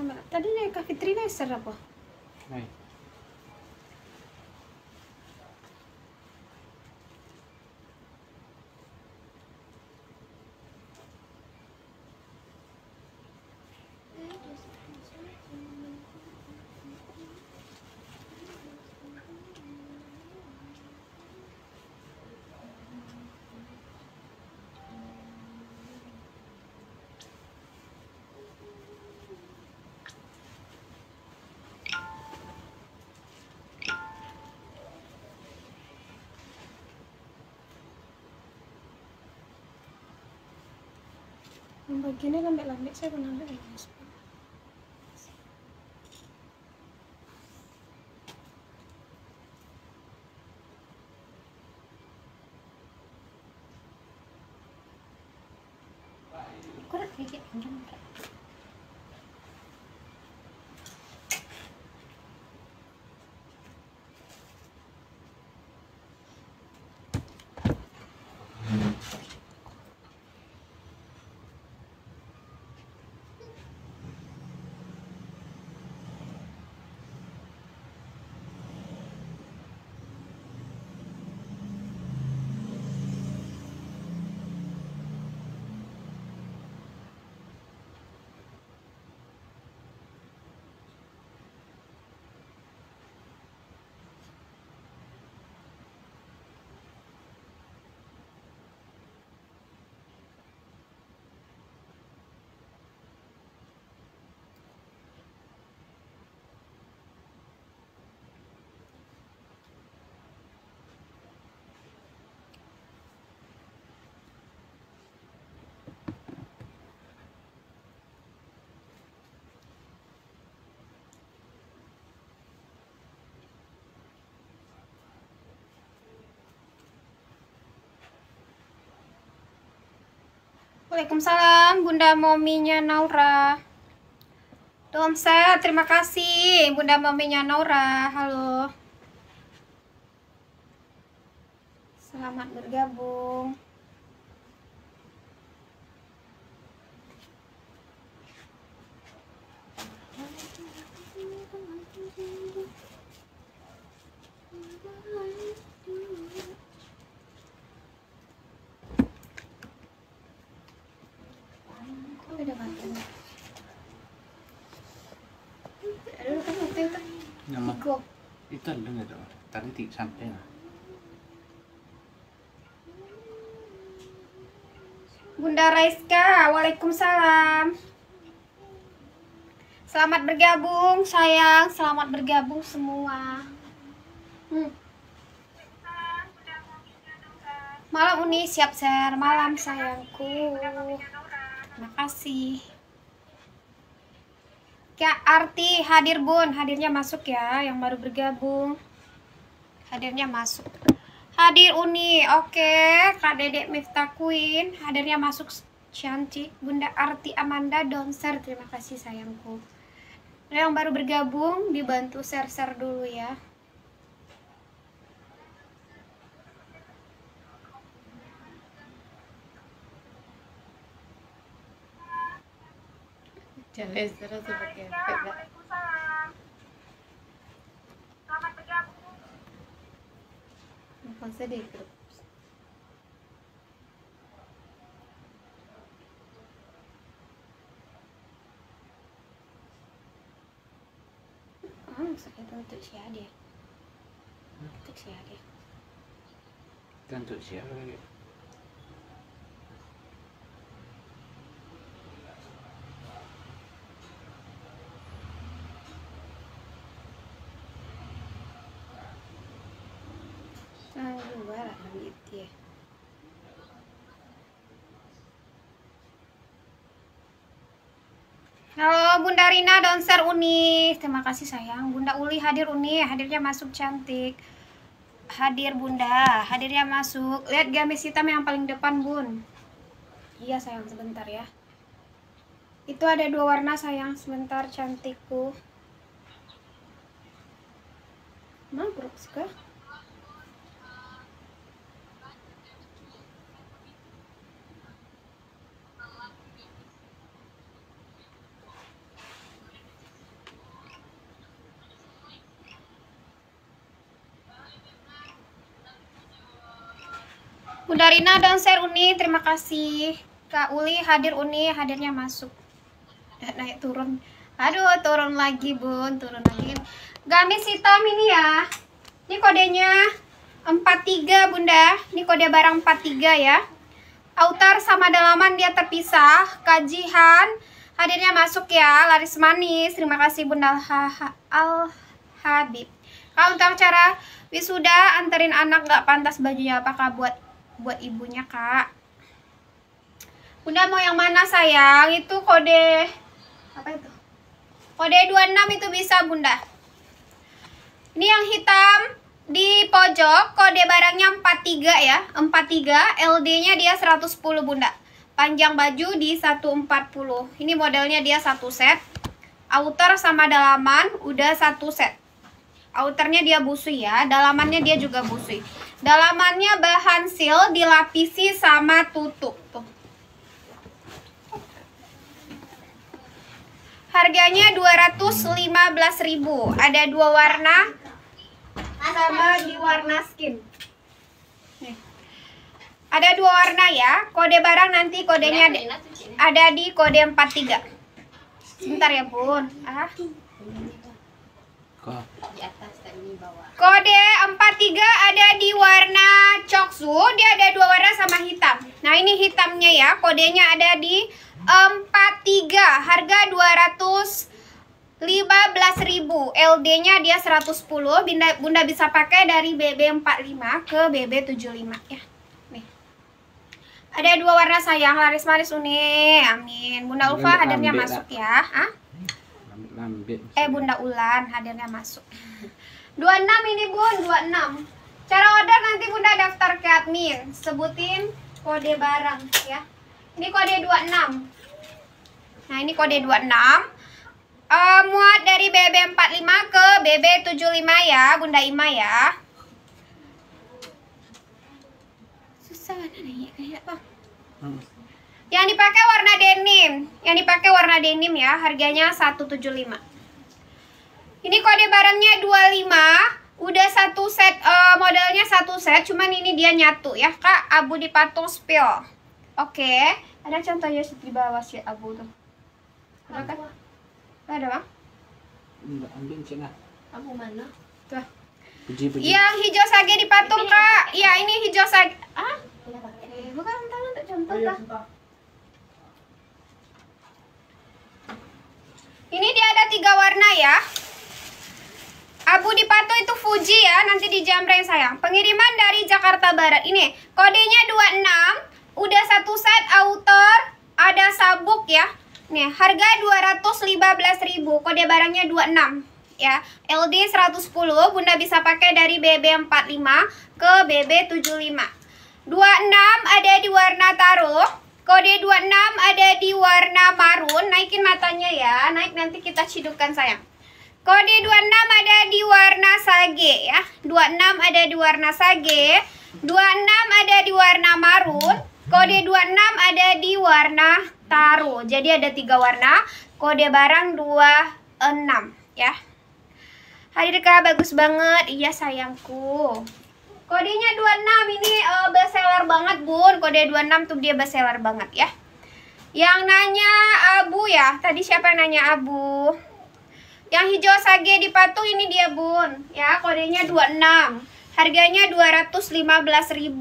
Sama. Tadi naik ke Fitrina ser apa? Nih. Yang bagiannya lambek-lambek saya pernah ya, Waalaikumsalam Bunda Mominya Naura. Domset, terima kasih. Bunda Mominya Naura Halo. Selamat bergabung Kok beda bagian? Dulu kan waktu itu Nhưng mà Go ít tuần nữa rồi. Tadi sampai lah. Bunda Raiska, Waalaikumsalam. Selamat bergabung, sayang. Selamat bergabung semua. Hmm. Malam Uni, siap share. Malam sayangku. Terima kasih. Kak Arti hadir bun, hadirnya masuk ya, yang baru bergabung. Hadirnya masuk. Hadir Uni, oke. Kak Dedek Miftah Queen, hadirnya masuk cantik. Bunda Arti Amanda Donser, terima kasih sayangku. Yang baru bergabung, dibantu share-share dulu ya. Jangan. Masa di grup. Saya itu untuk si Ade. Untuk untuk siapa lagi? Ah, dua lah lebih itu ya. Halo Bunda Rina Donser Uni. Terima kasih sayang. Bunda Uli hadir Uni. Hadirnya masuk cantik. Hadir Bunda. Hadirnya masuk. Lihat gamis hitam yang paling depan Bun. Iya sayang. Sebentar ya. Itu ada dua warna sayang. Sebentar cantikku. Mabruk kah? Bunda Rina dan share Uni, terima kasih. Kak Uli hadir Uni, hadirnya masuk. Eh, naik turun. Aduh, turun lagi, Bun. Turun lagi. Gamis hitam ini ya. Ini kodenya 43, Bunda. Ini kode barang 43 ya. Outer sama dalaman dia terpisah. Kajihan hadirnya masuk ya. Laris manis. Terima kasih Bunda Al Habib. Kalau untuk cara wisuda anterin anak nggak pantas bajunya apakah buat buat ibunya kak. Bunda mau yang mana sayang? Itu kode apa itu? Kode 26 itu bisa Bunda. Ini yang hitam di pojok kode barangnya 43 ya. 43 LD nya dia 110 Bunda. Panjang baju di 140 ini modelnya dia satu set. Outer sama dalaman udah satu set. Outernya dia busui ya dalamannya dia juga busui dalamannya bahan seal dilapisi sama tutup. Tuh. Harganya 215.000 ada dua warna sama di warna skin. Nih. ada dua warna ya. Kode barang nanti kodenya ada, ada di kode 43 sebentar ya bun. Ah. Kok? Di atas dan di bawah. Kode 43 ada di warna coksu, dia ada dua warna sama hitam. Nah, ini hitamnya ya, kodenya ada di 43, harga 215.000. LD-nya dia 110, Bunda, Bunda bisa pakai dari BB45 ke BB75 ya. Nih. Ada dua warna sayang, laris maris uni. Amin. Bunda Ulfa hadirnya masuk ya. Hah? Eh Bunda Ulan hadirnya masuk 26 ini Bun 26 Cara order nanti Bunda daftar ke admin. Sebutin kode barang ya. Ini kode 26 Nah ini kode 26 Eh, Muat dari BB45 ke BB75 ya Bunda Ima ya. Susah mana nanya kayak apa? Hmm. yang dipakai warna denim. Yang dipakai warna denim ya, harganya 175. Ini kode barangnya 25. Udah satu set eh, modelnya satu set, cuman ini dia nyatu ya, Kak. Abu di patung spill. Oke, ada contohnya di bawah si abu tuh. Ada kan? Ada, Bang? Enggak ambil cina. Abu mana? Tuh. Puji puji. Yang hijau sage di patung, Kak. Iya, ini hijau sage. Ah? Eh, bukan tangan untuk contoh, Kak. Ini dia ada tiga warna ya. Abu di Pato itu Fuji ya, nanti di Jamreng sayang. Pengiriman dari Jakarta Barat. Ini kodenya 26, udah satu set outer, ada sabuk ya. Nih, harga 215.000, kode barangnya 26 ya. LD 110, Bunda bisa pakai dari BB45 ke BB75. 26 ada di warna taro. Kode 26 ada di warna marun. Naikin matanya ya. Naik nanti kita cidukkan sayang. Kode 26 ada di warna sage ya. 26 ada di warna sage. 26 ada di warna marun. Kode 26 ada di warna taro. Jadi ada tiga warna. Kode barang 26 ya. Hadir kak, bagus banget. Iya sayangku. Kodenya 26 ini eh, best seller banget bun Kode 26 tuh dia best seller banget ya Yang nanya Abu ya Tadi siapa yang nanya Abu Yang hijau sage di patung ini dia bun. Ya kodenya 26 Harganya 215.000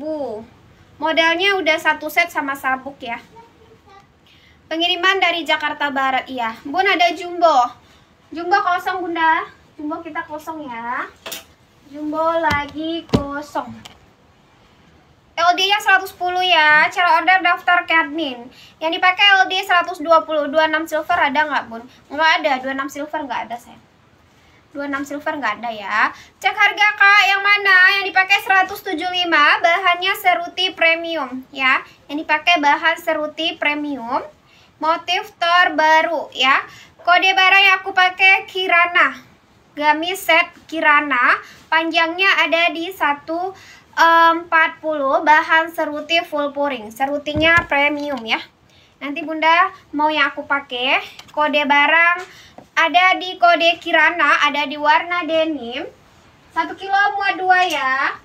Modalnya udah satu set sama sabuk ya. Pengiriman dari Jakarta Barat Iya. Bun ada jumbo. Jumbo kosong bunda. Jumbo kita kosong ya. Jumbo lagi kosong. LD-nya 110 ya. Cara order daftar ke admin. Yang dipakai LD 120. 26 silver ada nggak, Bun? Nggak ada. 26 silver nggak ada, sayang. 26 silver nggak ada ya. Cek harga Kak, yang mana? Yang dipakai 175, bahannya seruti premium ya. Yang dipakai bahan seruti premium. Motif terbaru ya. Kode barang yang aku pakai Kirana gamis set Kirana panjangnya ada di 140 bahan seruti full pouring serutinya premium ya nanti bunda mau yang aku pakai kode barang ada di kode Kirana ada di warna denim satu kilo muat dua ya.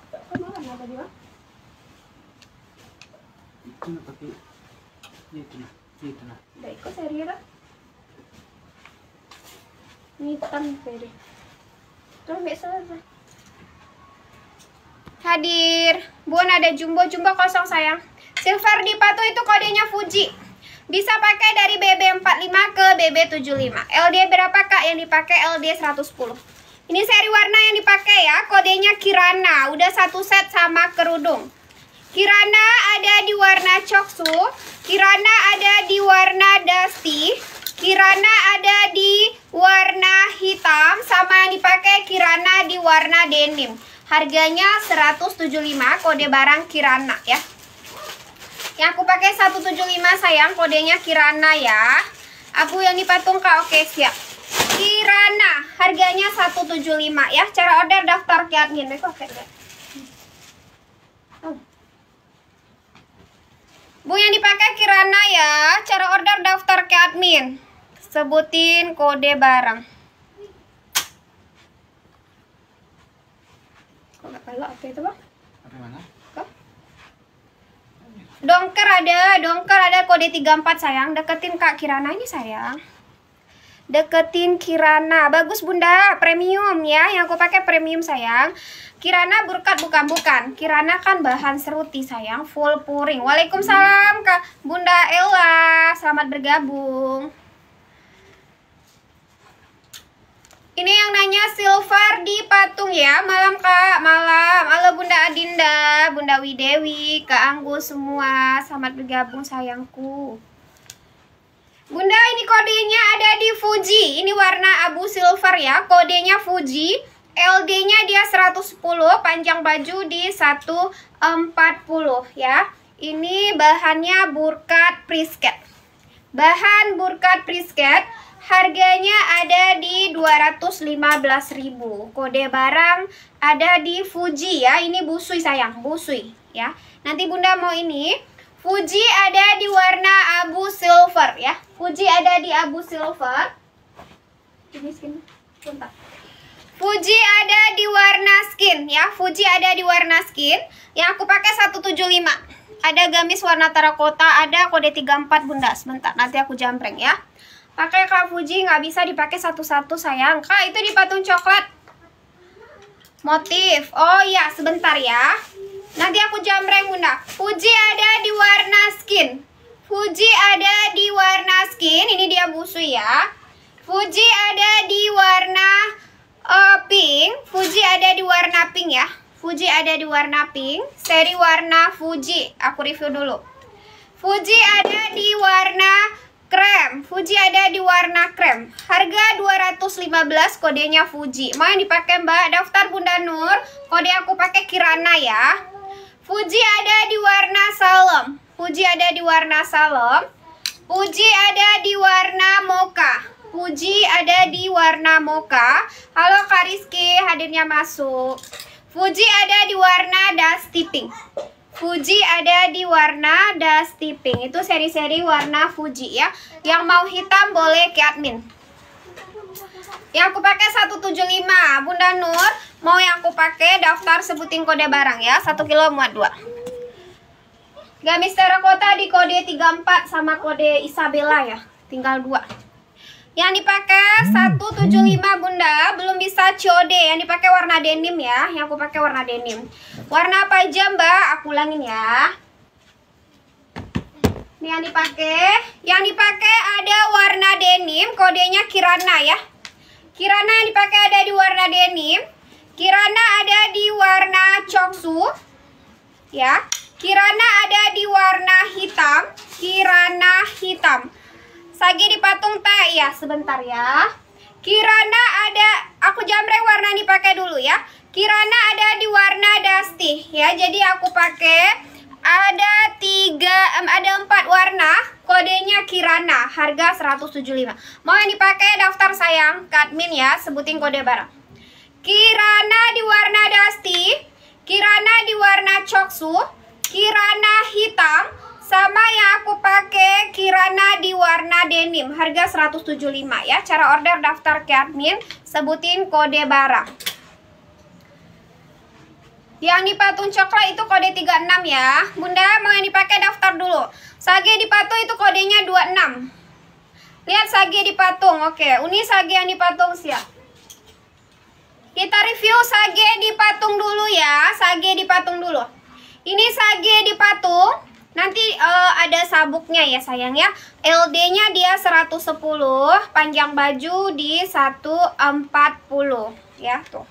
Udah ikut Serira. Hitam Ferry. Terus selesai. Hadir. Bun ada jumbo jumbo kosong sayang. Silver di patu itu kodenya Fuji. Bisa pakai dari BB45 ke BB75. LD berapa kak yang dipakai? LD 110. Ini seri warna yang dipakai ya. Kodenya Kirana. Udah satu set sama kerudung. Kirana ada di warna coksu, Kirana ada di warna dusty, Kirana ada di warna hitam, sama yang dipakai Kirana di warna denim. Harganya 175 kode barang Kirana ya. Yang aku pakai 175 sayang, kodenya Kirana ya. Aku yang dipatung Kak oke siap. Kirana, harganya 175 ya. Cara order daftar ke admin. Oke, oke. Oh. Bu yang dipakai Kirana ya. Cara order daftar ke admin. Sebutin kode barang. Kok nggak apa itu bang? Apa mana? Kok? Dongker ada, dongker ada kode 34 sayang. Deketin Kak Kirana ini sayang. Deketin Kirana. Bagus Bunda, premium ya. Yang aku pakai premium sayang. Kirana burkat bukan bukan. Kirana kan bahan seruti sayang, full puring. Waalaikumsalam Kak Bunda Ella. Selamat bergabung. Ini yang nanya silver di patung ya. Malam Kak, malam. Halo Bunda Adinda, Bunda Widewi, Kak Anggu semua. Selamat bergabung sayangku. Bunda ini kodenya ada di Fuji. Ini warna abu silver ya. Kodenya Fuji. LD-nya dia 110, panjang baju di 140 ya. Ini bahannya burkat prisket. Bahan burkat prisket harganya ada di 215.000. Kode barang ada di Fuji ya. Ini busui sayang, busui ya. Nanti Bunda mau ini Fuji ada di warna abu silver ya. Fuji ada di abu silver. Ini skin bentar. Fuji ada di warna skin ya. Fuji ada di warna skin. Yang aku pakai 175. Ada gamis warna terakota, ada kode 34 Bunda. Sebentar, nanti aku jampreng ya. Pakai Kak Fuji nggak bisa dipakai satu-satu sayang. Kak, itu di patung coklat. Motif. Oh iya, sebentar ya. Nanti aku jamreng Bunda. Fuji ada di warna skin. Fuji ada di warna skin. Ini dia busu ya. Fuji ada di warna uh, pink. Fuji ada di warna pink ya. Fuji ada di warna pink. Seri warna Fuji. Aku review dulu. Fuji ada di warna krem. Fuji ada di warna krem. Harga 215 kodenya Fuji. Mau yang dipakai Mbak? Daftar Bunda Nur. Kode aku pakai Kirana ya. Fuji ada di warna salem. Fuji ada di warna salem. Fuji ada di warna mocha. Fuji ada di warna mocha. Halo Kak Rizky, hadirnya masuk. Fuji ada di warna dusty pink. Fuji ada di warna dusty pink. Itu seri-seri warna Fuji ya. Yang mau hitam boleh ke admin. Yang aku pakai 175. Bunda Nur, mau yang aku pakai daftar sebutin kode barang ya. 1 kilo muat 2. Gamis terakota di kode 34 sama kode Isabella ya. Tinggal 2. Yang dipakai 175 Bunda, belum bisa COD. Yang dipakai warna denim ya. Yang aku pakai warna denim. Warna apa aja Mbak? Aku ulangin ya. Ini yang dipakai. Yang dipakai ada warna denim, kodenya Kirana ya. Kirana yang dipakai ada di warna denim. Kirana ada di warna coksu. Ya. Kirana ada di warna hitam. Kirana hitam. Sagi di patung teh ya, sebentar ya. Kirana ada, aku jamreng warna ini pakai dulu ya. Kirana ada di warna dusty ya. Jadi aku pakai ada tiga, um, ada empat warna. Kodenya Kirana, harga 175. Mau yang dipakai daftar sayang, Kadmin ya, sebutin kode barang. Kirana di warna dusty, Kirana di warna coksu, Kirana hitam, sama yang aku pakai Kirana di warna denim, harga 175 ya. Cara order daftar ke admin, sebutin kode barang. Yang di patung coklat itu kode 36 ya. Bunda mau yang dipakai daftar dulu. Sage di patung itu kodenya 26. Lihat sage di patung. Oke, Uni sage yang di patung siap. Kita review sage di patung dulu ya. Sage di patung dulu. Ini sage di patung. Nanti uh, ada sabuknya ya sayang ya. LD-nya dia 110, panjang baju di 140 ya tuh.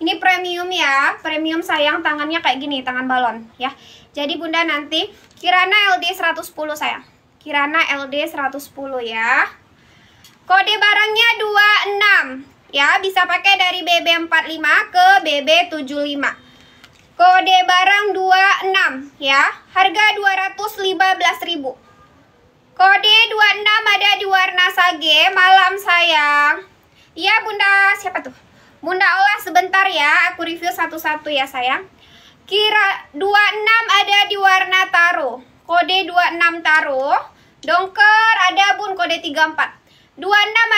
Ini premium ya, premium sayang tangannya kayak gini, tangan balon ya. Jadi Bunda nanti Kirana LD 110 sayang. Kirana LD 110 ya. Kode barangnya 26 ya, bisa pakai dari BB45 ke BB75. Kode barang 26 ya. Harga 215.000. Kode 26 ada di warna sage, malam sayang. Iya Bunda, siapa tuh? Bunda olah sebentar ya, aku review satu-satu ya sayang. Kira 26 ada di warna taro. Kode 26 taro. Dongker ada bun kode 34. 26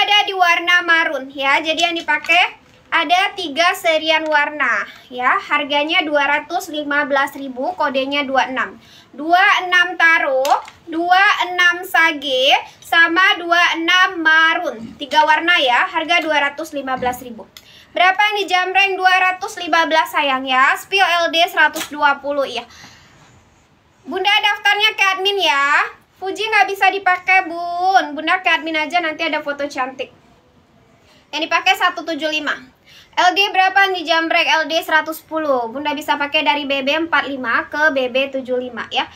ada di warna marun ya. Jadi yang dipakai ada tiga serian warna ya. Harganya 215.000 kodenya 26 26 taro 26 sage sama 26 marun. Tiga warna ya. Harga 215.000 berapa ini jamreng? 215 sayang ya. Spill LD 120 ya Bunda daftarnya ke admin ya. Fuji nggak bisa dipakai bun. Bunda ke admin aja nanti ada foto cantik. Yang dipakai 175 LD berapa nih jambrek? LD 110. Bunda bisa pakai dari BB 45 ke BB 75 ya.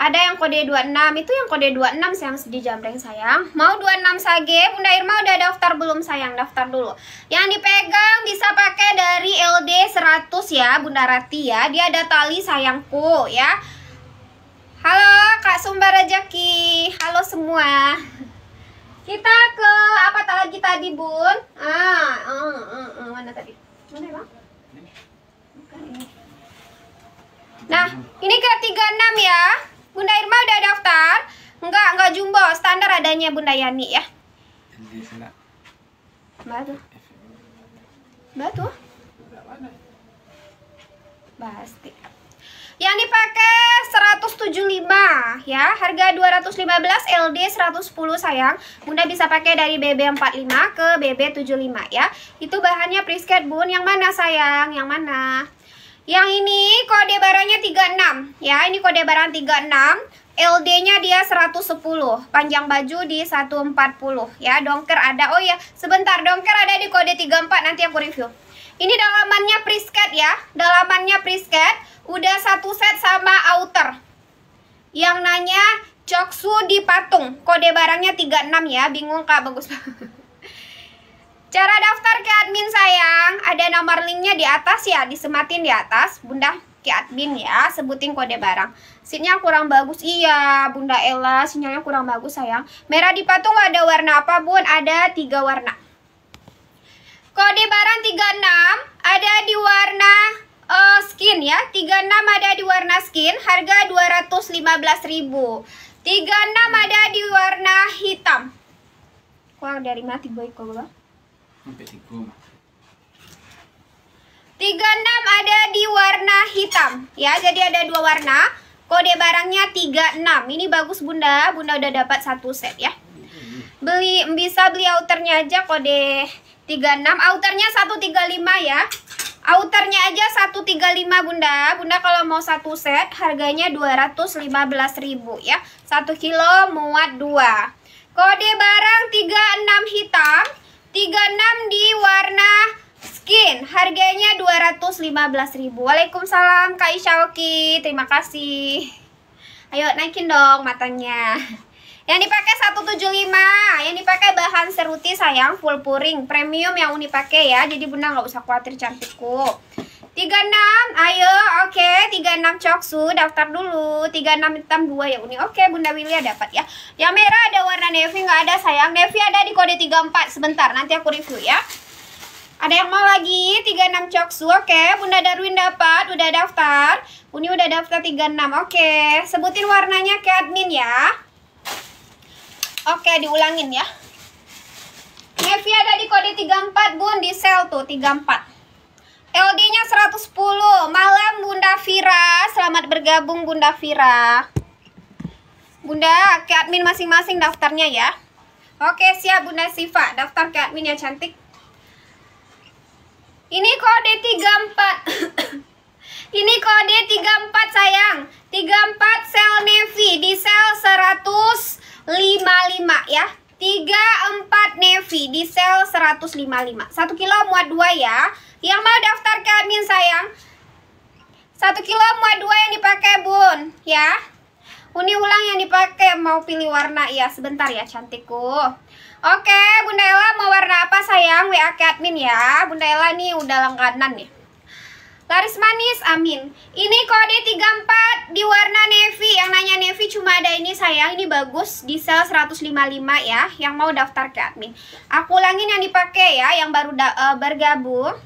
Ada yang kode 26, itu yang kode 26 sayang di jambreng sayang. Mau 26 sage, Bunda Irma udah daftar belum sayang? Daftar dulu. Yang dipegang bisa pakai dari LD 100 ya, Bunda Rati ya. Dia ada tali sayangku ya. Halo Kak Sumber Rejeki. Halo semua. Kita ke apa lagi tadi, Bun? Ah, uh, uh, uh, mana tadi? Mana Bang? Nah, ini ke 36 ya. Bunda Irma udah daftar? Enggak, enggak jumbo, standar adanya Bunda Yani ya. Batu. Batu. Pasti. Yang dipakai 175 ya, harga 215 LD 110 sayang. Bunda bisa pakai dari BB45 ke BB75 ya. Itu bahannya prisket Bun. Yang mana sayang? Yang mana? Yang ini kode barangnya 36 ya. Ini kode barang 36. LD-nya dia 110, panjang baju di 140 ya. Dongker ada. Oh ya, sebentar dongker ada di kode 34 nanti aku review. Ini dalamannya prisket ya. Dalamannya prisket udah satu set sama outer. Yang nanya Coksu di patung. Kode barangnya 36 ya. Bingung Kak, bagus Cara daftar ke admin sayang, ada nomor linknya di atas ya, disematin di atas. Bunda ke admin ya, sebutin kode barang. Seatnya kurang bagus, iya Bunda Ella, sinyalnya kurang bagus sayang. Merah di patung ada warna apa bun? Ada tiga warna. Kode barang 36 ada di warna uh, skin ya. 36 ada di warna skin harga 215.000 36 ada di warna hitam. Kurang dari mati boy kok sampai 36 ada di warna hitam. Ya jadi ada dua warna. Kode barangnya 36 ini bagus bunda. Bunda udah dapat satu set ya. Beli bisa beli outernya aja kode 36 outernya 135 ya Outernya aja 135 Bunda. Bunda kalau mau satu set harganya 215.000 ya. 1 kilo muat 2. Kode barang 36 hitam, 36 di warna skin. Harganya 215.000. Waalaikumsalam Kak Isyauki. Terima kasih. Ayo naikin dong matanya. Yang dipakai 175, yang dipakai bahan seruti sayang full puring premium yang Uni pakai ya. Jadi Bunda nggak usah khawatir cantikku. 36, ayo, oke, okay. 36 coksu, daftar dulu 36 hitam 2 ya Uni, oke okay, Bunda Willy dapat ya Yang merah ada warna navy, nggak ada sayang Navy ada di kode 34, sebentar, nanti aku review ya Ada yang mau lagi, 36 coksu, oke okay. Bunda Darwin dapat, udah daftar Uni udah daftar 36, oke okay. Sebutin warnanya ke admin ya Oke, diulangin ya. Nevi ada di kode 34, Bun, di sel tuh 34. LD-nya 110. Malam Bunda Vira. Selamat bergabung Bunda Vira. Bunda, ke admin masing-masing daftarnya ya. Oke, siap Bunda Siva. Daftar ke admin ya cantik. Ini kode 34. Ini kode 34 sayang. 34 sel Navy di sel 155 ya. 34 Navy di sel 155. 1 kilo muat 2 ya. Yang mau daftar ke admin sayang. 1 kilo muat 2 yang dipakai bun ya. Uni ulang yang dipakai mau pilih warna ya sebentar ya cantikku. Oke, Bunda Ella mau warna apa sayang? WA ke admin ya. Bunda Ella nih udah langganan nih. Laris manis, amin. Ini kode 34 di warna navy. Yang nanya navy cuma ada ini sayang. Ini bagus di sel 155 ya. Yang mau daftar ke admin. Aku ulangin yang dipakai ya, yang baru uh, bergabung.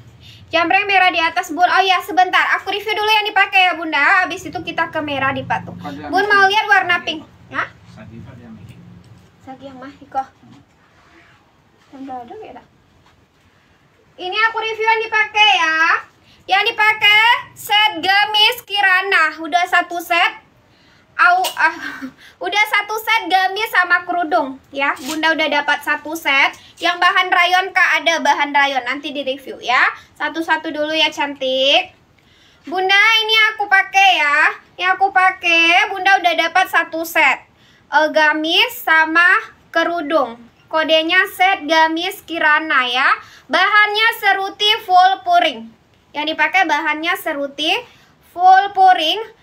Jamreng merah di atas bun. Oh ya, sebentar. Aku review dulu yang dipakai ya, Bunda. Habis itu kita ke merah di patung. Bun mau lihat warna pink. Hah? Sagi yang mah, Iko. Yang ada ya. Ini aku review yang dipakai ya. Yang dipakai set gamis Kirana, udah satu set. Au, ah, udah satu set gamis sama kerudung ya. Bunda udah dapat satu set. Yang bahan rayon kak ada bahan rayon nanti di review ya. Satu-satu dulu ya cantik. Bunda ini aku pakai ya. Yang aku pakai Bunda udah dapat satu set uh, gamis sama kerudung. Kodenya set gamis Kirana ya. Bahannya seruti full puring. Yang dipakai bahannya seruti full pouring.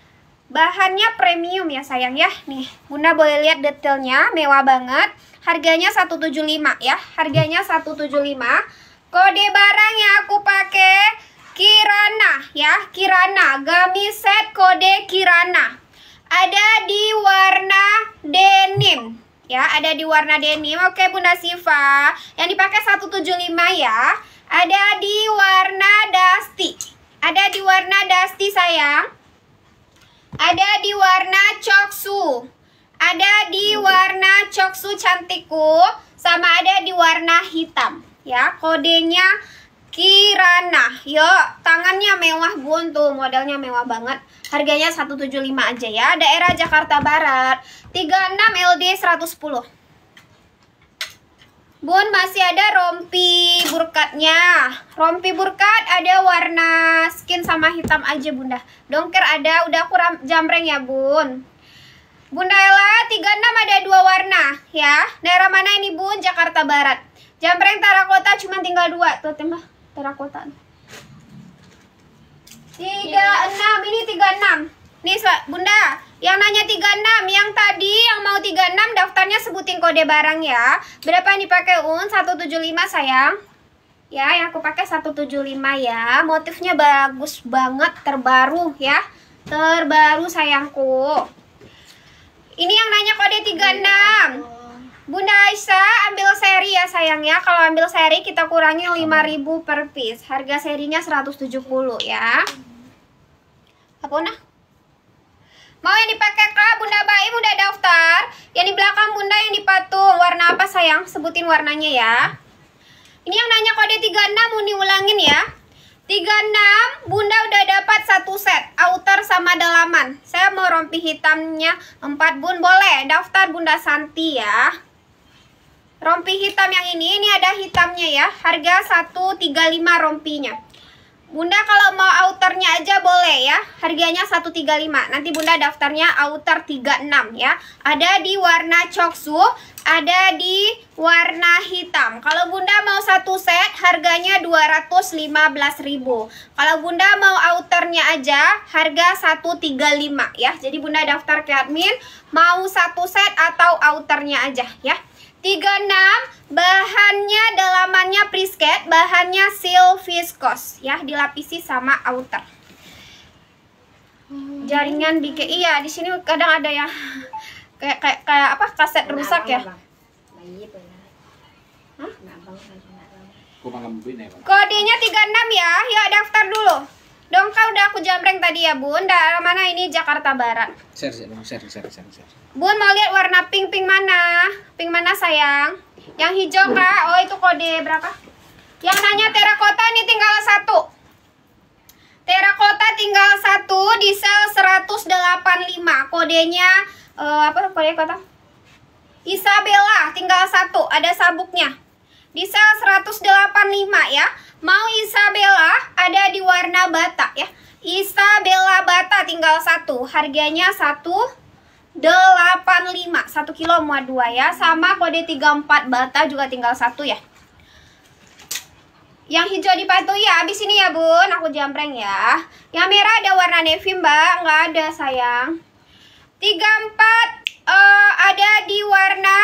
Bahannya premium ya sayang ya. Nih, Bunda boleh lihat detailnya, mewah banget. Harganya 175 ya. Harganya 175. Kode barang yang aku pakai Kirana ya, Kirana. Gamis set kode Kirana. Ada di warna denim ya ada di warna denim oke Bunda Siva yang dipakai 175 ya ada di warna dusty. Ada di warna dusty sayang. Ada di warna coksu. Ada di warna coksu cantikku. Sama ada di warna hitam. Ya, kodenya Kirana. Yuk, tangannya mewah bun tuh, modelnya mewah banget. Harganya 175 aja ya. Daerah Jakarta Barat. 36 LD 110. Bun masih ada rompi burkatnya. Rompi burkat ada warna skin sama hitam aja bunda. Dongker ada udah aku jamreng ya bun. Bunda Ella 36 ada dua warna ya. Daerah mana ini bun? Jakarta Barat. Jamreng Tarakota cuma tinggal dua. Tuh tembak. Tarakota 36 ini 36 Nih bunda yang nanya 36, yang tadi yang mau 36 daftarnya sebutin kode barang ya. Berapa yang dipakai Un? 175 sayang. Ya, yang aku pakai 175 ya. Motifnya bagus banget, terbaru ya. Terbaru sayangku. Ini yang nanya kode 36. Bunda Aisyah ambil seri ya sayang ya. Kalau ambil seri kita kurangi 5000 per piece. Harga serinya 170 ya. Apa nah? Mau yang dipakai kak Bunda Baim udah daftar. Yang di belakang Bunda yang dipatung Warna apa sayang? Sebutin warnanya ya. Ini yang nanya kode 36 mau diulangin ya. 36 Bunda udah dapat satu set. Outer sama dalaman. Saya mau rompi hitamnya 4 bun. Boleh Daftar Bunda Santi ya. Rompi hitam yang ini. Ini ada hitamnya ya. Harga 135 rompinya Bunda kalau mau outernya aja boleh ya. Harganya 135 Nanti bunda daftarnya outer 36 ya. Ada di warna coksu Ada di warna hitam. Kalau bunda mau satu set Harganya 215.000 Kalau bunda mau outernya aja Harga 135 ya. Jadi bunda daftar ke admin Mau satu set atau outernya aja ya 36 bahannya dalamannya prisket bahannya seal viscose ya dilapisi sama outer. Jaringan bikin iya di sini kadang ada yang kayak kayak kayak apa kaset rusak ya? kodenya 36 ya? Yuk daftar dulu. Dong kau udah aku jamreng tadi ya bun. Daerah mana ini? Jakarta Barat. Share share share share share, share. Bun mau lihat warna pink pink mana? Pink mana sayang? Yang hijau kak? Oh itu kode berapa? Yang nanya terakota ini tinggal satu. Terakota tinggal satu, diesel 185. Kodenya eh, apa kode kota? Isabella tinggal satu, ada sabuknya. Diesel 185 ya. Mau Isabella ada di warna bata ya. Isabella bata tinggal satu, harganya 185 1 kilo muat dua ya. Sama kode 34 bata juga tinggal satu ya. Yang hijau dipatuhi ya, habis ini ya bun, aku jampreng ya. Yang merah ada warna navy mbak, nggak ada sayang. 34 eh, ada di warna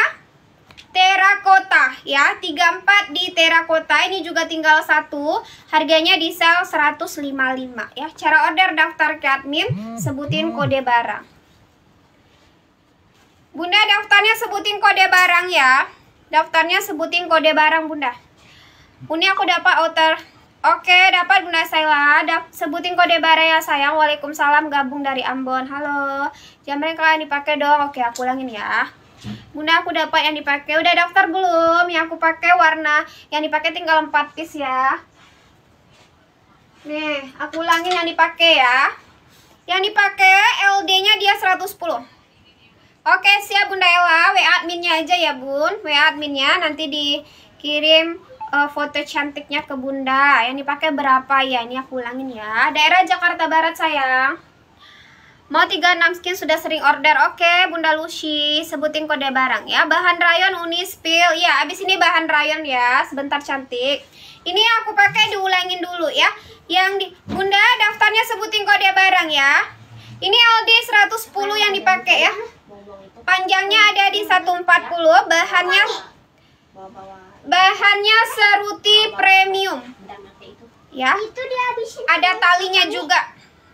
terakota ya. 34 di terakota. Ini juga tinggal satu. Harganya di sel 155 ya. Cara order daftar ke admin sebutin kode barang Bunda daftarnya sebutin kode barang ya daftarnya sebutin kode barang Bunda Bunda aku dapat outer Oke, dapat Bunda Saila. Dap sebutin kode barang ya sayang. Waalaikumsalam gabung dari Ambon. Halo. Jamreng kalian dipakai dong. Oke, aku ulangin ya. Bunda aku dapat yang dipakai. Udah daftar belum? Yang aku pakai warna yang dipakai tinggal 4 piece ya. Nih, aku ulangin yang dipakai ya. Yang dipakai LD-nya dia 110. Oke, siap Bunda Ella. WA adminnya aja ya, Bun. WA adminnya nanti dikirim uh, foto cantiknya ke Bunda. Yang dipakai berapa ya? Ini aku ulangin ya. Daerah Jakarta Barat, sayang. Mau 36 skin sudah sering order. Oke, Bunda Lucy, sebutin kode barang ya. Bahan rayon Unispil. Ya, abis ini bahan rayon ya. Sebentar cantik. Ini aku pakai diulangin dulu ya. Yang di Bunda daftarnya sebutin kode barang ya. Ini LD 110 yang dipakai ya. Panjangnya ada di 140, bahannya bahannya seruti premium ya. Itu dihabisin. Ada talinya juga.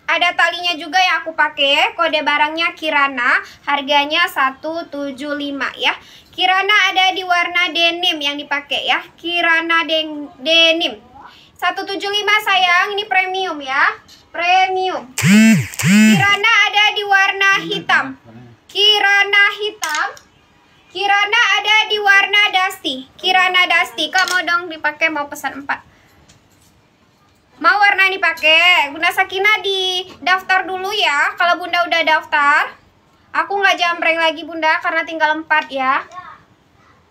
Ada talinya juga yang aku pakai. Kode barangnya Kirana. Harganya 175 ya. Kirana ada di warna denim yang dipakai ya. Kirana den denim. 175 sayang, ini premium ya. Premium. Kirana ada di warna hitam. Kirana hitam. Kirana ada di warna dusty. Kirana dusty. Kak mau dong dipakai mau pesan 4. Mau warna ini pakai. Bunda Sakina di daftar dulu ya. Kalau Bunda udah daftar, aku nggak jambreng lagi Bunda karena tinggal 4 ya.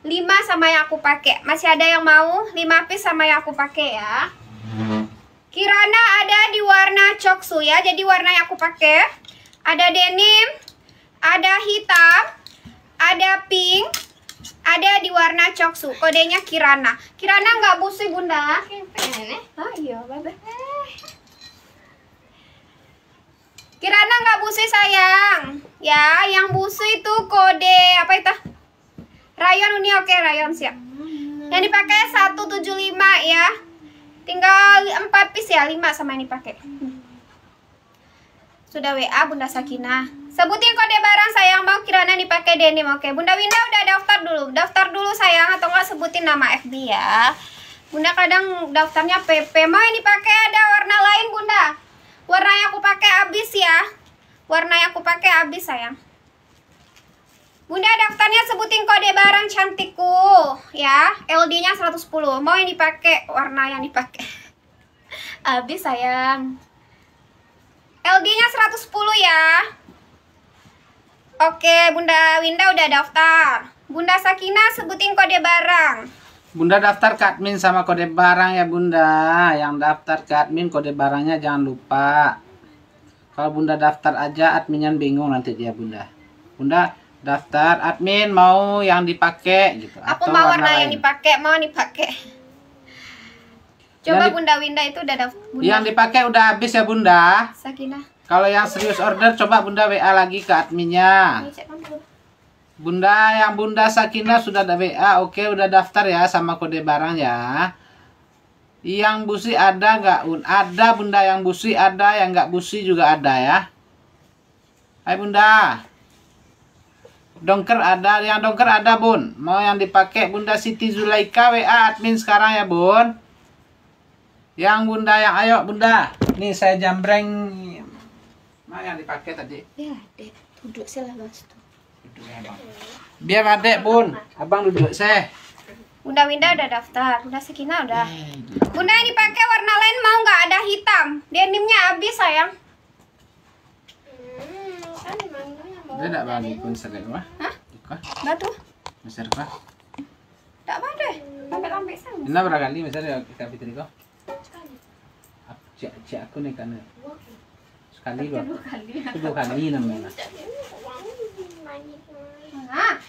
5 sama yang aku pakai. Masih ada yang mau? 5 piece sama yang aku pakai ya. Kirana ada di warna coksu ya. Jadi warna yang aku pakai ada denim, ada hitam, ada pink, ada di warna coksu. Kodenya Kirana. Kirana nggak busi Bunda. Ah iya, Kirana nggak busi sayang. Ya, yang busi itu kode apa itu? Rayon Uni oke, rayon siap. Yang dipakai 175 ya. Tinggal 4 piece ya, 5 sama yang dipakai. Sudah WA Bunda Sakina. Sebutin kode barang sayang mau Kirana dipakai denim. Oke, Bunda Winda udah daftar dulu. Daftar dulu sayang atau enggak sebutin nama FB ya. Bunda kadang daftarnya PP. Mau yang dipakai ada warna lain, Bunda. Warna yang aku pakai habis ya. Warna yang aku pakai habis, sayang. Bunda daftarnya sebutin kode barang cantikku ya. LD-nya 110. Mau yang dipakai warna yang dipakai. Habis, sayang. LD-nya 110 ya. Oke, Bunda Winda udah daftar. Bunda Sakina sebutin kode barang. Bunda daftar ke admin sama kode barang ya Bunda. Yang daftar ke admin kode barangnya jangan lupa. Kalau Bunda daftar aja adminnya bingung nanti dia Bunda. Bunda daftar admin mau yang dipakai gitu Aku mau warna yang lain. dipakai, mau dipakai. Coba Yang Bunda Winda itu udah daftar. Bunda Yang dipakai udah habis ya Bunda. Sakina. Kalau yang serius order coba Bunda WA lagi ke adminnya. Bunda yang Bunda Sakina sudah ada WA, oke udah daftar ya sama kode barang ya. Yang busi ada nggak? Ada Bunda yang busi ada, yang nggak busi juga ada ya. Hai Bunda. Dongker ada, yang dongker ada Bun. Mau yang dipakai Bunda Siti Zulaika WA admin sekarang ya Bun. Yang Bunda yang ayo Bunda. Nih saya jambreng. Mau yang dipakai tadi. Ya, Dek. Duduk sila Mas tuh. Biar adek bun, abang duduk seh. Bunda Winda udah daftar, Bunda Sekina udah. Eh, Bunda yang dipakai warna lain mau nggak ada hitam? Denimnya habis sayang. Hmm, kan. Dia nak bagi pun sering wah. Hah? Ikut, Nggak tuh? besar kah? Tak apa deh. Sampai lambe sana. Ini berapa kali misalnya kita fitri. Cik, cik aku nih kan Kali. Nah,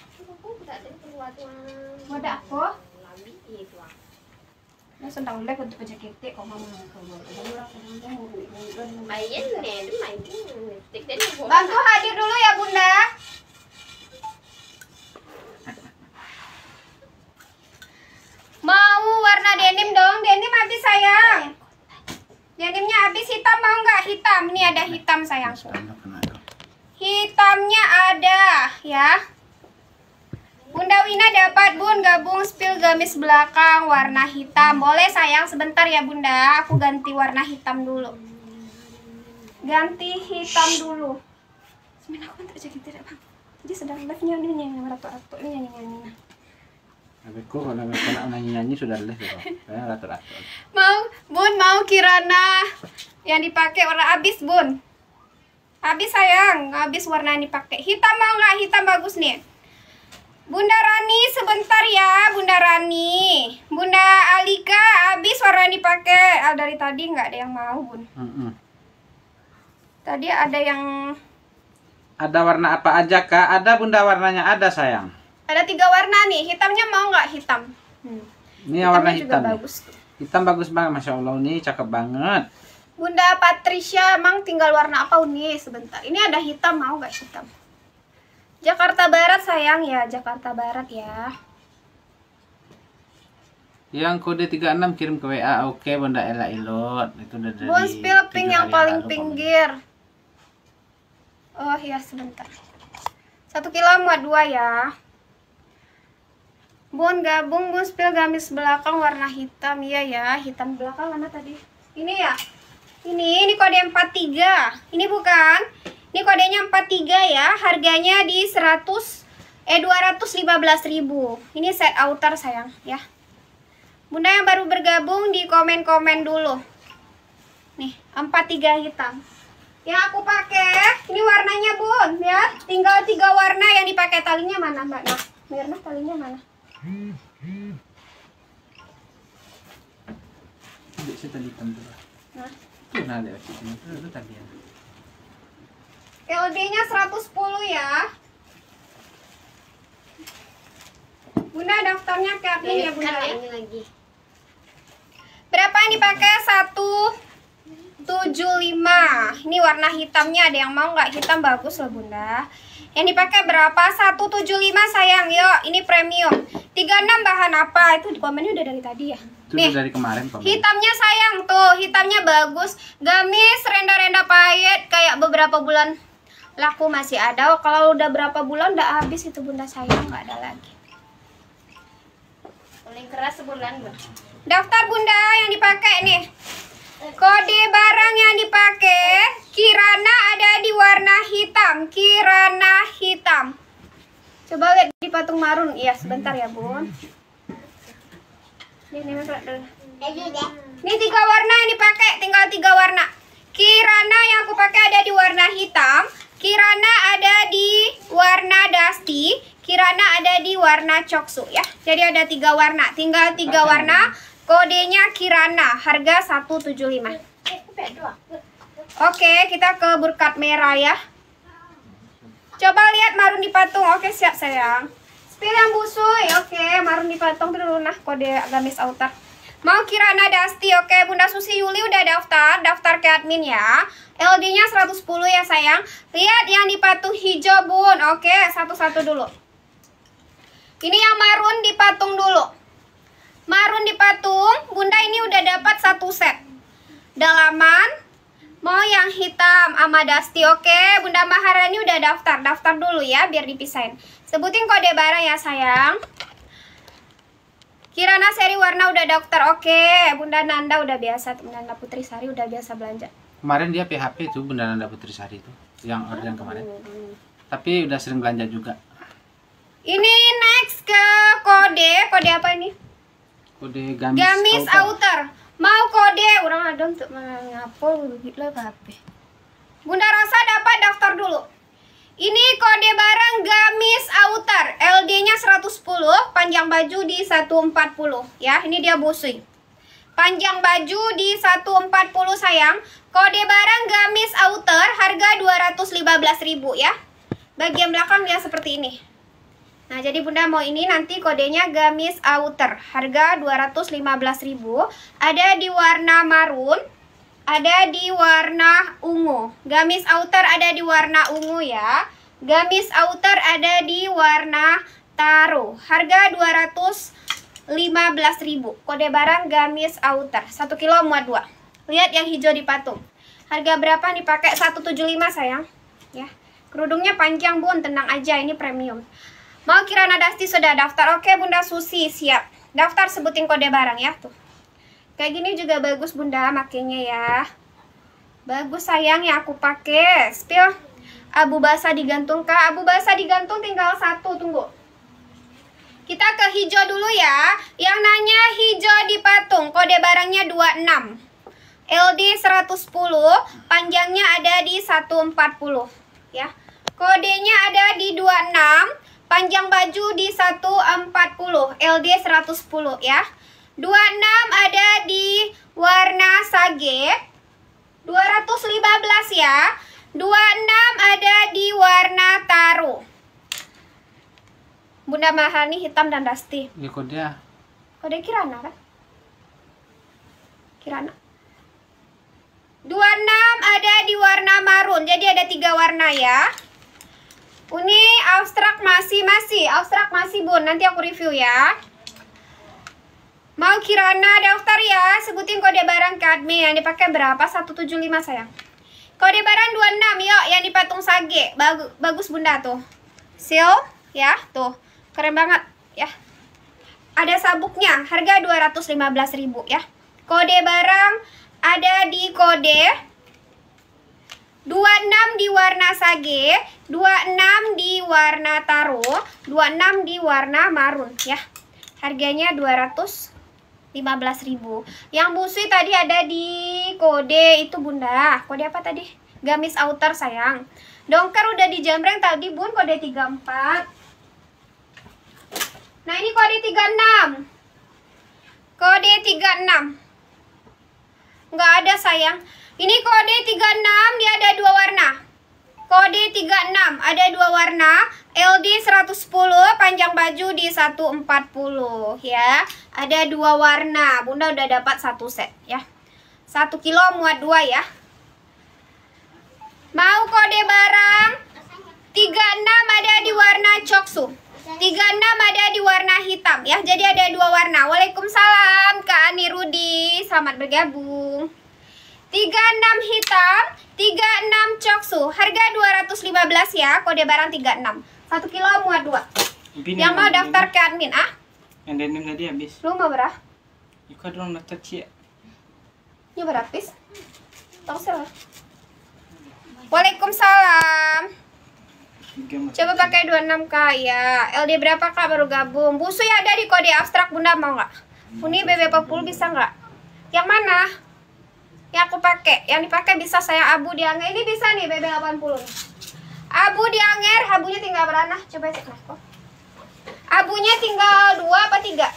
ada ada aku? Lambi dia tuan. Nah, sedang lek untuk kok mama ke main. Bantu hadir dulu ya Bunda. Mau warna denim dong, denim habis sayang. Denimnya habis hitam mau nggak hitam? Ini ada hitam sayang. Hitamnya ada ya. Bunda Wina dapat bun gabung spill gamis belakang warna hitam. Boleh sayang sebentar ya Bunda. Aku ganti warna hitam dulu. Ganti hitam dulu. Sebenarnya aku tak jadi tidak bang. Jadi sedang live nyanyi nyanyi ratu-ratu ini nyanyi nyanyi. Tapi kok kalau nak nyanyi nyanyi sudah les. Saya ratu ratu. Mau bun mau Kirana yang dipakai warna habis bun. Habis sayang, habis warna yang dipakai. Hitam mau nggak? Hitam bagus nih. Bunda Rani sebentar ya, Bunda Rani. Bunda Alika habis warna yang dipakai. Ah, dari tadi nggak ada yang mau, Bun. Mm-mm. Tadi ada yang Ada warna apa aja kak? Ada bunda warnanya ada sayang. ada tiga warna nih. Hitamnya mau nggak hitam? Hmm. Ini yang warna hitam. bagus. Hitam bagus banget, masya Allah nih cakep banget. Bunda Patricia emang tinggal warna apa Uni sebentar. Ini ada hitam mau nggak hitam? Jakarta Barat sayang ya, Jakarta Barat ya. Yang kode 36 kirim ke WA. Oke bunda Ella Ilot. Itu udah dari Bun spill pink yang paling pinggir. Oh iya sebentar. Satu kilo muat dua ya. Bun gabung bun spill gamis belakang warna hitam iya ya. Hitam belakang mana tadi? Ini ya. Ini ini kode 43. Ini bukan. Ini kodenya 43 ya. Harganya di 100 eh 215.000. Ini set outer sayang ya. Bunda yang baru bergabung di komen-komen dulu. Nih, 43 hitam. Yang aku pakai, ini warnanya bun ya. Tinggal tiga warna yang dipakai talinya mana mbak Nah, Mirna talinya mana? Tadi hitam LD-nya 110 ya. Bunda daftarnya ke admin ya Bunda. Ya. ini lagi. Berapa yang dipakai? 175. Ini warna hitamnya ada yang mau nggak? Hitam bagus loh Bunda. Yang dipakai berapa? 175 sayang. Yuk, ini premium. 36 bahan apa? Itu di komennya udah dari tadi ya. Itu Nih, dari kemarin komen. hitamnya sayang tuh. Bagus. Gamis renda-renda pahit kayak beberapa bulan laku masih ada. Kalau udah berapa bulan udah habis itu Bunda sayang nggak ada lagi. Paling keras sebulan bun. Daftar Bunda yang dipakai nih. Kode barang yang dipakai Kirana ada di warna hitam. Kirana hitam. Coba lihat di patung marun. Iya, sebentar ya, Bun. Ini, ini, ini. Ini tiga warna yang dipakai, tinggal tiga warna. Kirana yang aku pakai ada di warna hitam, Kirana ada di warna dusty, Kirana ada di warna coksu ya. Jadi ada tiga warna, tinggal tiga warna. Kodenya Kirana, harga 175. Eh, kupet dua. Oke, kita ke berkat merah ya. Coba lihat marun di patung. Oke, siap sayang. Spill yang busui. Oke, marun di patung dulu nah kode gamis outer. Mau Kirana Dusty. Oke, Bunda Susi Yuli udah daftar. Daftar ke admin ya. LD-nya 110 ya sayang. Lihat yang di patung hijau, Bun. Oke, satu-satu dulu. Ini yang marun di patung dulu. Marun di patung, Bunda ini udah dapat satu set. Dalaman, mau yang hitam sama dusty, oke? Bunda Maharani udah daftar, daftar dulu ya, biar dipisahin. Sebutin kode barang ya sayang. Kirana seri warna udah daftar, oke? Bunda Nanda udah biasa, Bunda Nanda Putri Sari udah biasa belanja. Kemarin dia PHP tuh Bunda Nanda Putri Sari itu yang orderan kemarin. Tapi udah sering belanja juga. Ini next ke kode, kode apa ini? Kode gamis, Gamis outer. outer. Mau kode orang ada untuk mengapol begitu lah HP. Bunda Rosa dapat daftar dulu. Ini kode barang gamis outer. LD-nya 110, panjang baju di 140 ya. Ini dia busui. Panjang baju di 140 sayang. Kode barang gamis outer harga 215.000 ya. Bagian belakang dia seperti ini. Nah, jadi Bunda mau ini nanti kodenya gamis outer. Harga 215.000. Ada di warna marun, ada di warna ungu. Gamis outer ada di warna ungu ya. Gamis outer ada di warna taro. Harga 215.000. Kode barang gamis outer. 1 kilo muat 2. Lihat yang hijau di patung. Harga berapa nih pakai 175 sayang? Ya. Kerudungnya panjang bun, tenang aja ini premium. Mau Kirana Dasti sudah daftar? Oke Bunda Susi siap. Daftar sebutin kode barang ya tuh. Kayak gini juga bagus Bunda makainya ya. Bagus sayang yang aku pakai. Spill. Abu basah digantung kak. Abu basah digantung tinggal satu tunggu. Kita ke hijau dulu ya. Yang nanya hijau di patung. Kode barangnya 26. LD 110, panjangnya ada di 140 ya. Kodenya ada di 26, panjang baju di 140, LD 110 ya. 26 ada di warna sage. 215 ya. 26 ada di warna taro. Bunda Mahani hitam dan dusty. Ya kode Kode Kirana kan? Kirana. 26 ada di warna marun. Jadi ada tiga warna ya. Ini abstrak masih masih, abstrak masih bun. Nanti aku review ya. Mau Kirana daftar ya. Sebutin kode barang ke admin yang dipakai berapa? 175 sayang. Kode barang 26 yuk yang di patung sage. Bagus bagus Bunda tuh. Seal ya, tuh. Keren banget ya. Ada sabuknya, harga 215.000 ya. Kode barang ada di kode 26 di warna sage, 26 di warna taro, 26 di warna marun ya. Harganya 215.000. Yang busui tadi ada di kode itu Bunda. Kode apa tadi? Gamis outer sayang. Dongker udah dijamreng tadi Bun kode 34. Nah, ini kode 36. Kode 36. Nggak ada sayang. Ini kode 36 dia ada dua warna. Kode 36 ada dua warna. LD 110 panjang baju di 140 ya. Ada dua warna. Bunda udah dapat satu set ya. Satu kilo muat dua ya. Mau kode barang 36 ada di warna coksu. 36 ada di warna hitam ya. Jadi ada dua warna. Waalaikumsalam Kak Ani Rudi. Selamat bergabung. 36 hitam, 36 coksu. Harga 215 ya. Kode barang 36. 1 kilo muat 2. Bini Yang mau daftar ke admin ah? Yang denim tadi habis. Lu mau berapa? Iko dong daftar cia. Ini berapa pis? Tahu salah. Waalaikumsalam. Coba pakai 26k ya. LD berapa kak baru gabung? Busui ada di kode abstrak bunda mau nggak? Uni BB 40 bisa nggak? Yang mana? Yang aku pakai. Yang dipakai bisa saya abu dianger. Ini bisa nih BB 80 nih. Abu dianger, abunya tinggal berapa? Coba cek mas kok. Abunya tinggal dua apa tiga?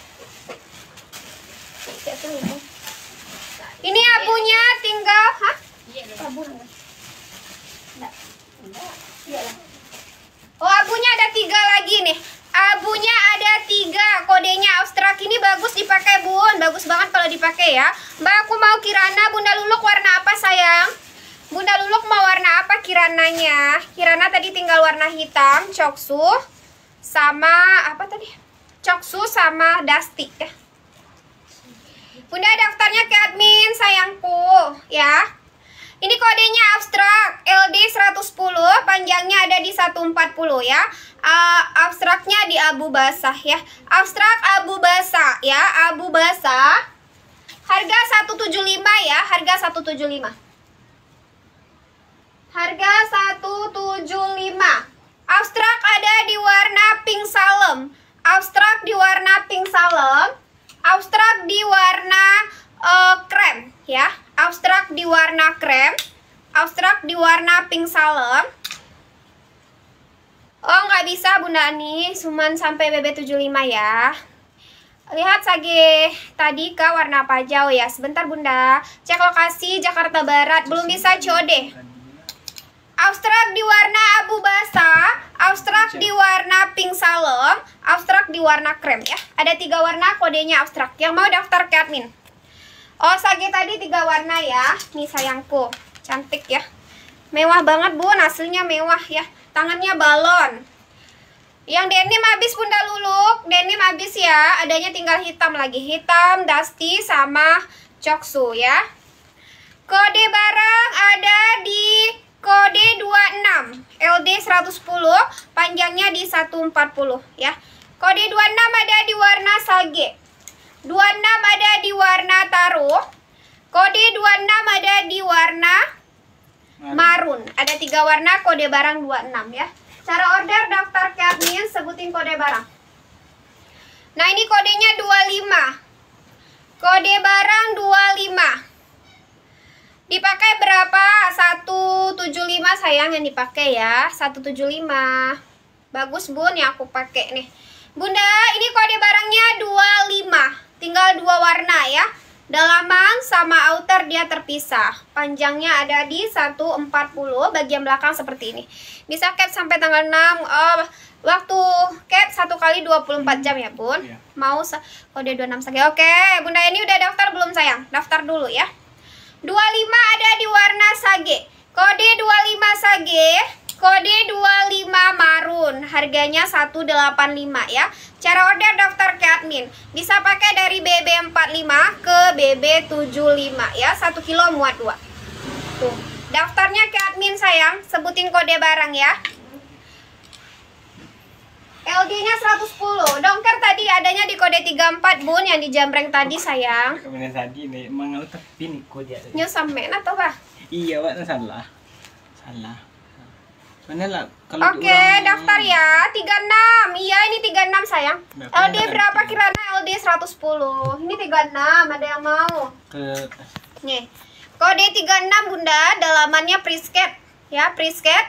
Bu. Ini abunya tinggal, hah? Abu enggak? Enggak. Iya. Oh abunya ada tiga lagi nih Abunya ada tiga. Kodenya abstrak. Ini bagus dipakai bun. Bagus banget kalau dipakai ya. Mbak aku mau kirana. Bunda Luluk warna apa sayang? Bunda Luluk mau warna apa kirananya? Kirana tadi tinggal warna hitam Coksu Sama apa tadi? Coksu sama dusty ya. Bunda daftarnya ke admin sayangku ya ini kodenya abstrak LD 110, panjangnya ada di 140 ya. Uh, abstraknya di abu basah ya. Abstrak abu basah ya, abu basah. Harga 175 ya, harga 175. Harga 175. Abstrak ada di warna pink salem. Abstrak di warna pink salem. Abstrak di warna eh, krem ya. Abstrak di warna krem. Abstrak di warna pink salem. Oh, nggak bisa Bunda Ani, cuman sampai BB75 ya. Lihat sage tadi ke warna apa jauh ya. Sebentar Bunda. Cek lokasi Jakarta Barat. Belum bisa COD. Abstrak di warna abu basah, abstrak di warna pink salem, abstrak di warna krem ya. Ada tiga warna kodenya abstrak. Yang mau daftar ke admin. Oh, sage tadi tiga warna ya. Nih sayangku, cantik ya. Mewah banget bun, hasilnya mewah ya. Tangannya balon. Yang denim habis Bunda Luluk, denim habis ya. Adanya tinggal hitam lagi, hitam, dusty sama coksu ya. Kode barang ada di kode 26 LD 110 panjangnya di 140 ya. Kode 26 ada di warna sage. 26 ada di warna taro. Kode 26 ada di warna marun. Ada tiga warna kode barang 26 ya. Cara order daftar ke admin sebutin kode barang. Nah, ini kodenya 25. Kode barang 25. Dipakai berapa? 175 sayang yang dipakai ya. 175. Bagus Bun yang aku pakai nih. Bunda, ini kode barangnya 25. Tinggal dua warna ya. Dalaman sama outer dia terpisah. Panjangnya ada di 140, bagian belakang seperti ini. Bisa cap sampai tanggal 6. Oh, waktu cap satu kali 24 jam ya, Bun. Iya. Mau kode 26 saja. Oke, Bunda ini udah daftar belum sayang? Daftar dulu ya. 25 ada di warna sage. Kode 25 sage, kode 25 marun. Harganya 185 ya. Cara order daftar ke admin. Bisa pakai dari BB45 ke BB75 ya. 1 kilo muat 2. Tuh. Daftarnya ke admin sayang, sebutin kode barang ya. LD-nya 110. Dongker tadi adanya di kode 34 Bun yang di jambreng tadi sayang. Kemudian tadi nih mengaut tapi nih kok dia. Nyo sampe na to ba? Iya, Pak, salah. Salah. Mana lah kalau Oke, diulang- daftar ya. 36. Iya, ini 36 sayang. Berapa LD berapa ganti? kiranya? LD 110. Ini 36, ada yang mau. ke Nih. Kode 36 Bunda, dalamannya prisket. Ya, prisket.